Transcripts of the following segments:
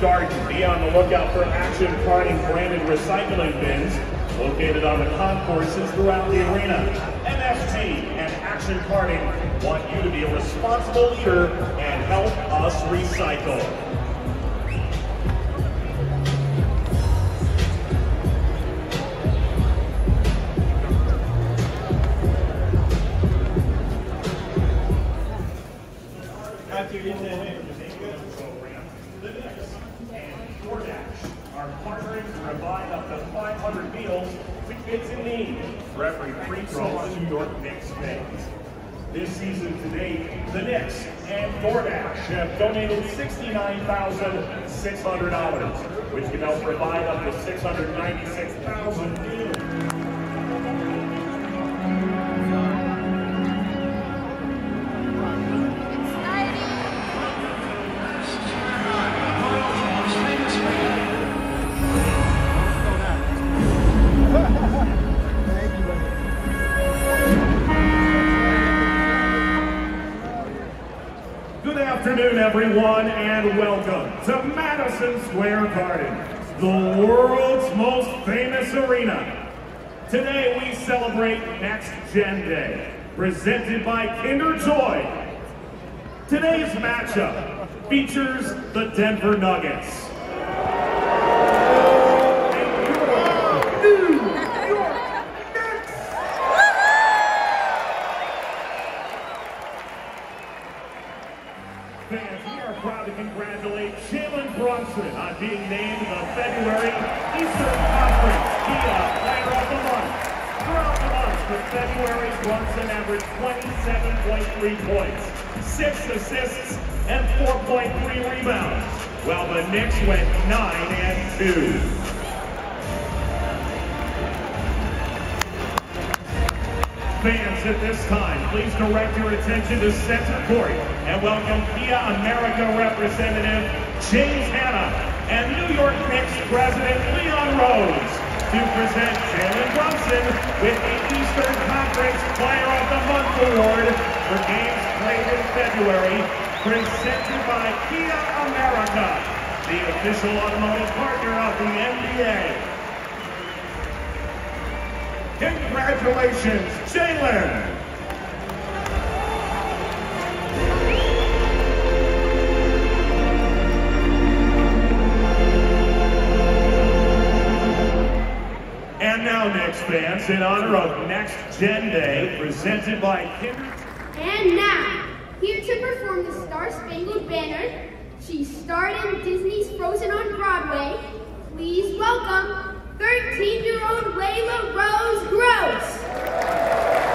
Garden. Be on the lookout for Action Karting branded recycling bins located on the concourses throughout the arena. MSG and Action Karting want you to be a responsible leader and help us recycle. Kids in need for every free throw New York Knicks fans. This season to date, the Knicks and DoorDash have donated $69,600, which can help provide up to 696,000 meals. Everyone, and welcome to Madison Square Garden, the world's most famous arena. Today, we celebrate Next Gen Day, presented by Kinder Joy. Today's matchup features the Denver Nuggets. Kia America, the official automotive partner of the NBA. Congratulations, Jalen! And now, Knicks fans, in honor of Next Gen Day, presented by Kinder. And now, here to perform the Star Spangled Banner, she starred in Disney's Frozen on Broadway. Please welcome 13-year-old Layla Rose Gross.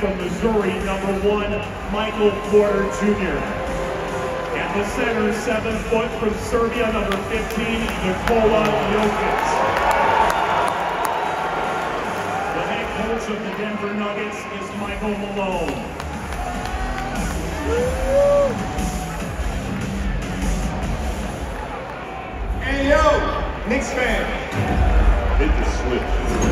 from Missouri, number one, Michael Porter Jr. At the center, seven foot from Serbia, number 15, Nikola Jokic. The head coach of the Denver Nuggets is Michael Malone. Hey yo, Knicks fan. Hit the switch.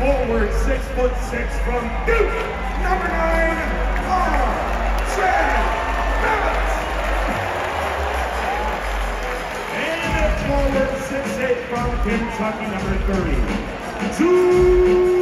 forward, six foot six from Duke, number nine, Paul Chad Roberts. And forward, six eight from Kentucky, number 30, Drew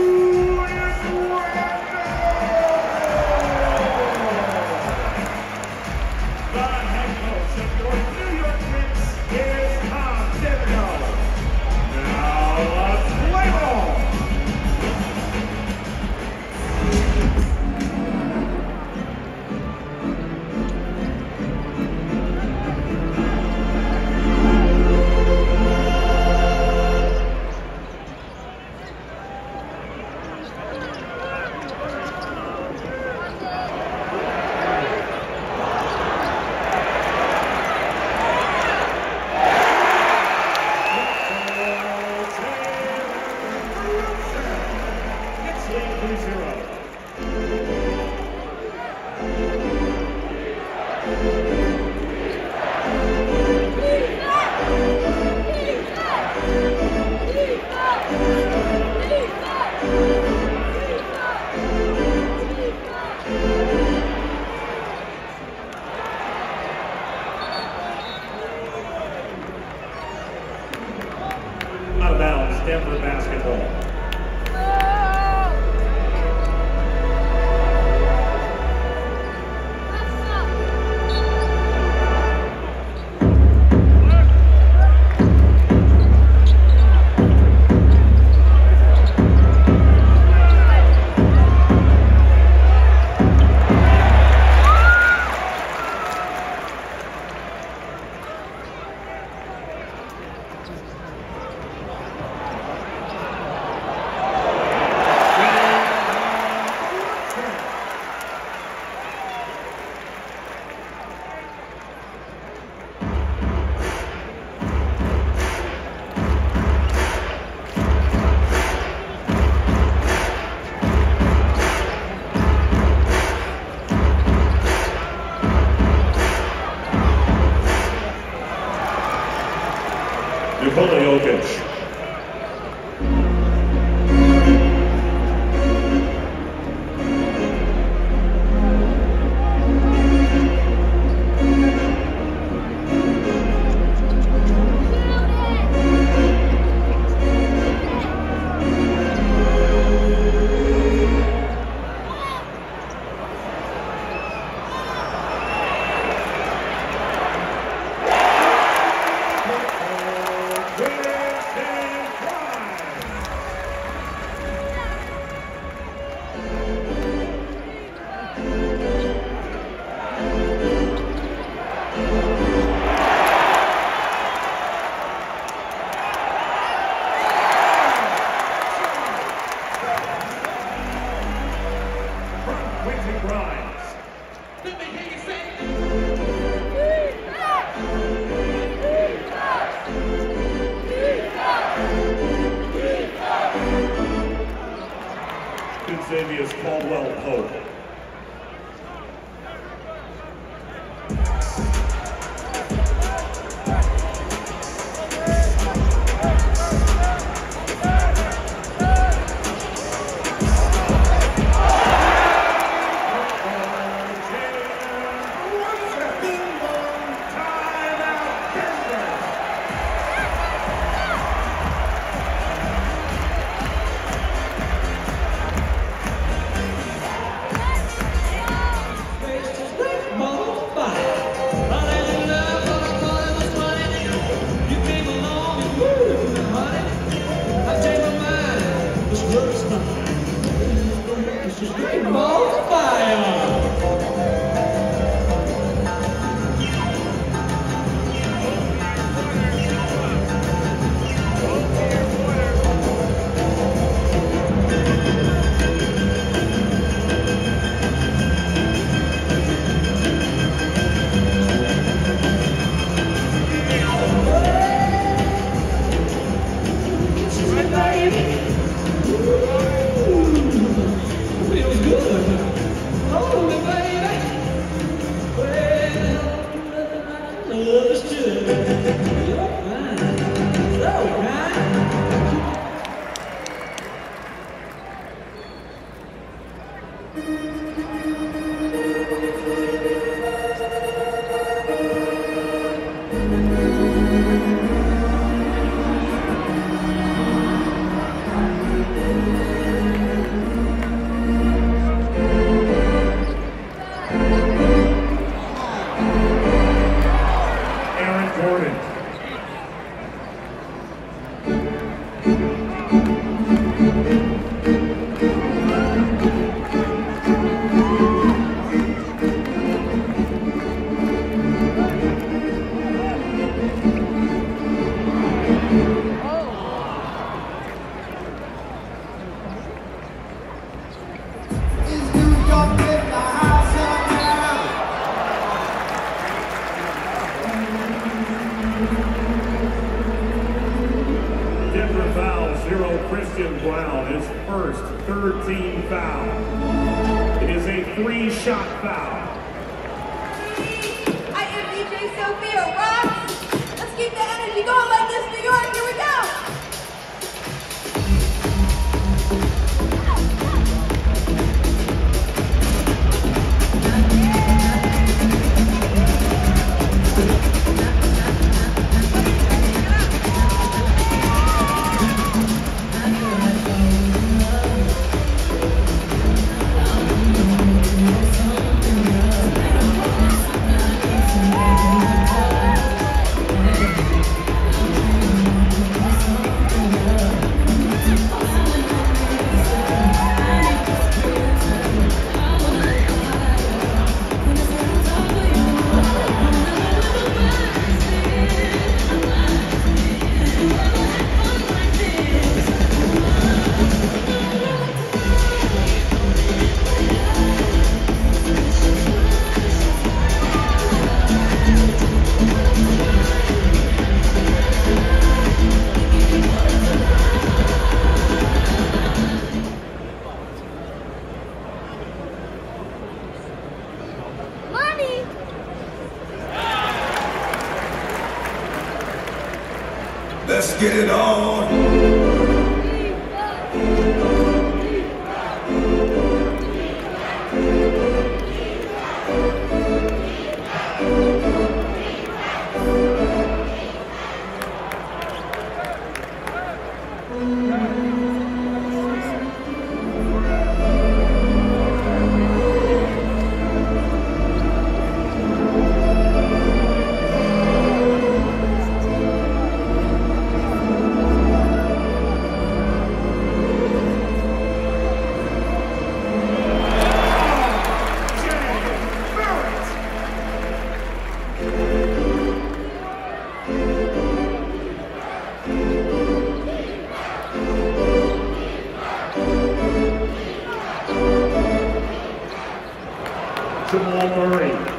get it on.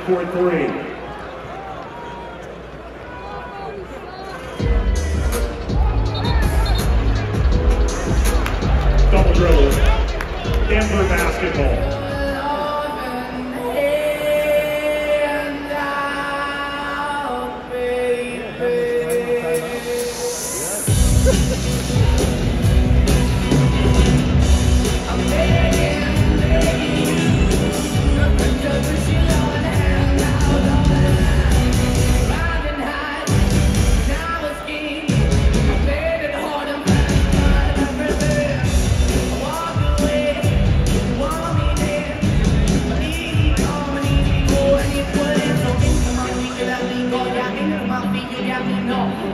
three.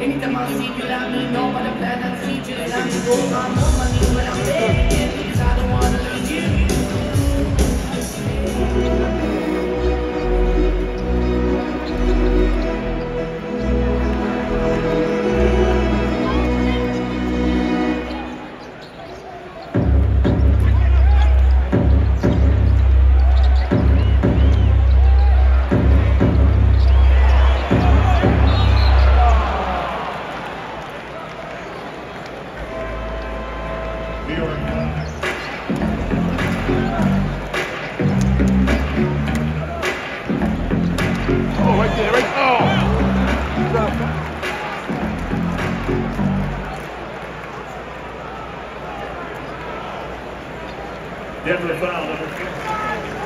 Anytime I see you, let me know. But I'm glad I see you, let me go. My money when I'm there. Denver foul number 15.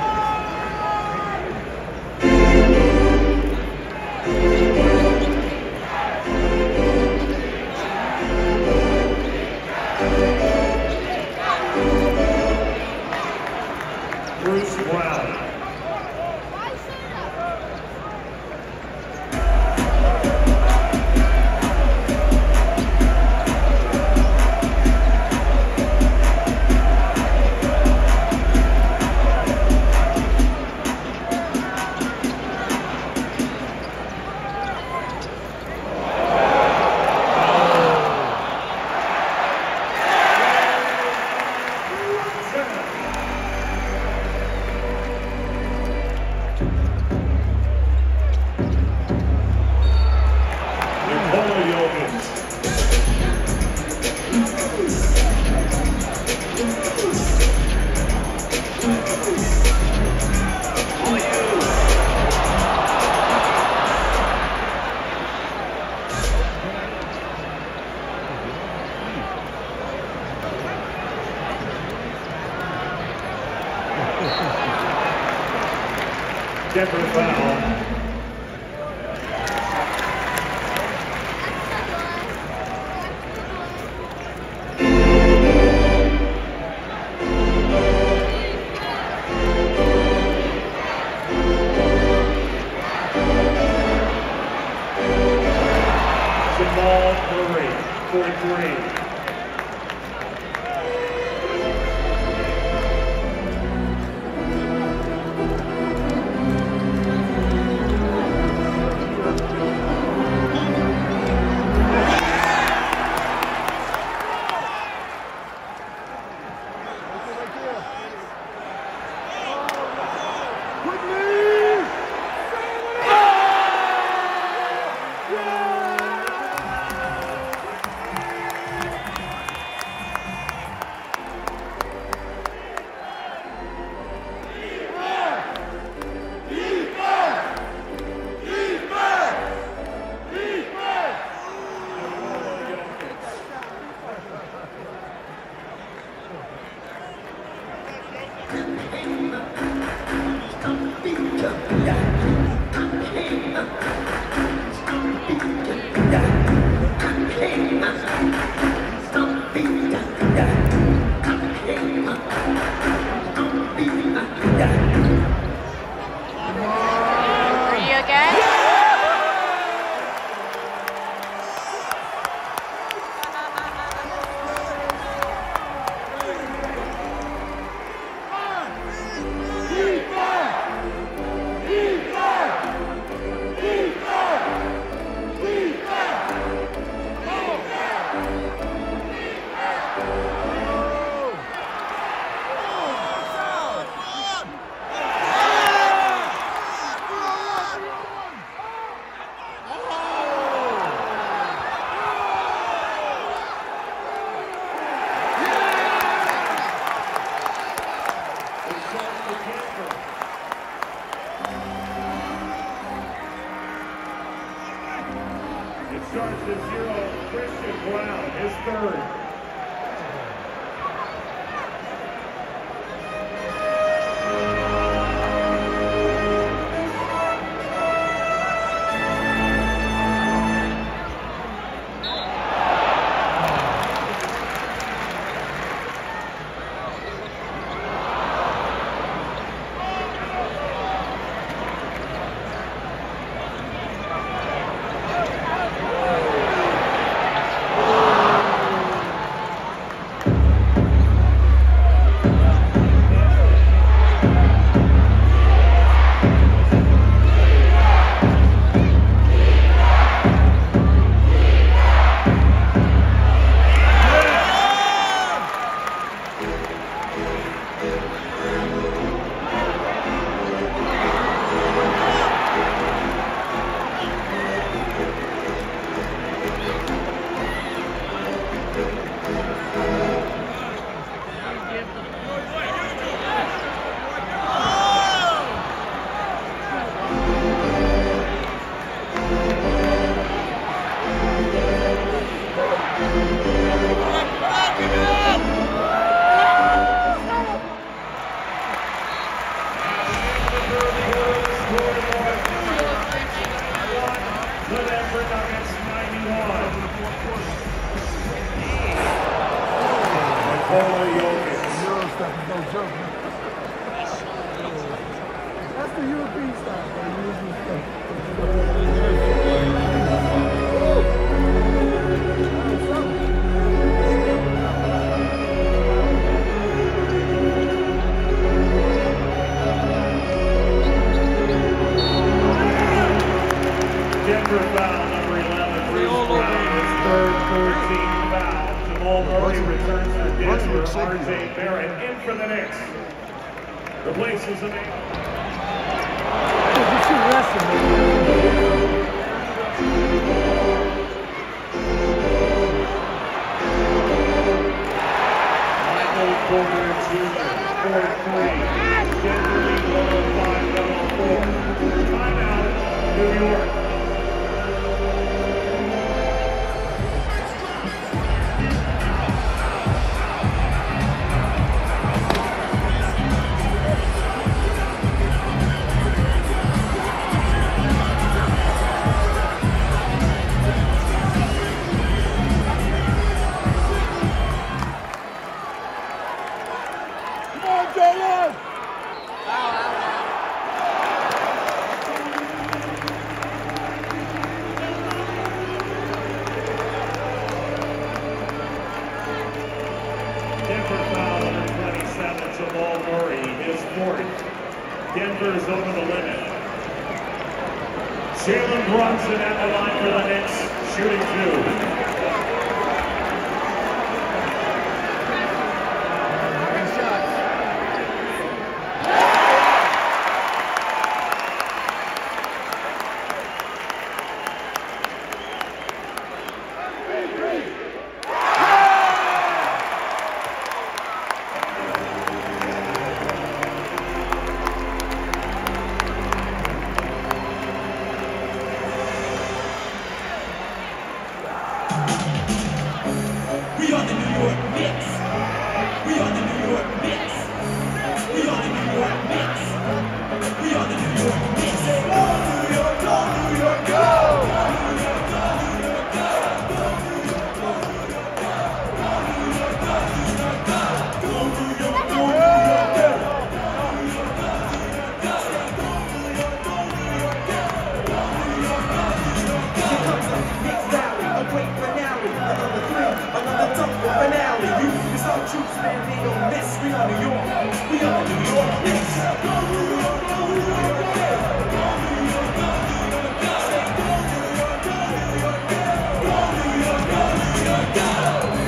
Yeah. It starts at zero. Christian Braun, his third. The place is amazing. go!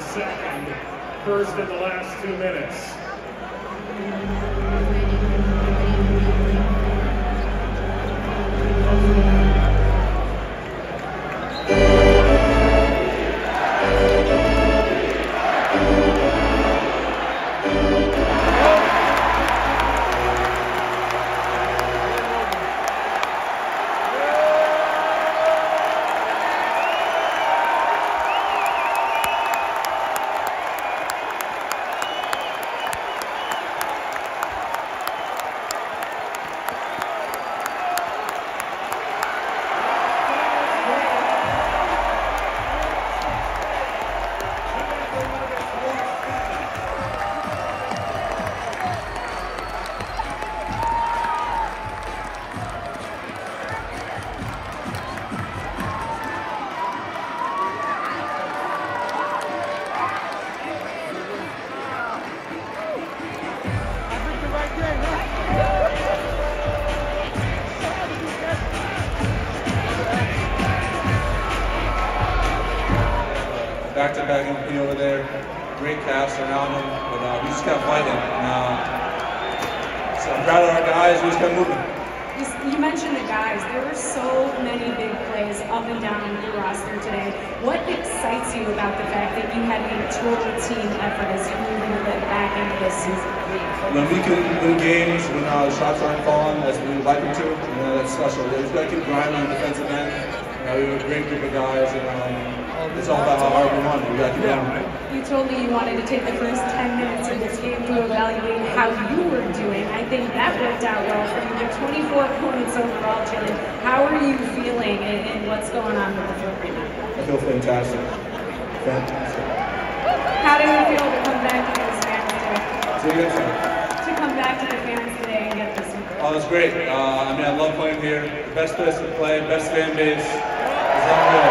second, first in the last two minutes. When we can win games, when our shots aren't falling as we would like them to, you know, that's special. We just got to keep grinding on the defensive end. You know, we have a great group of guys, and um, it's all about how hard we run. We got to keep going. You told me you wanted to take the first 10 minutes of this game to evaluate how you were doing. I think that worked out well for you. But 24 points overall, Jalen. How are you feeling and, and what's going on with the right now? I feel fantastic. Fantastic. How did it feel to come back to those fans today? See you next time. To come back to the fans today and get this one. Oh, it's great. Uh, I mean, I love playing here. The best place to play, best fan base. It's unreal.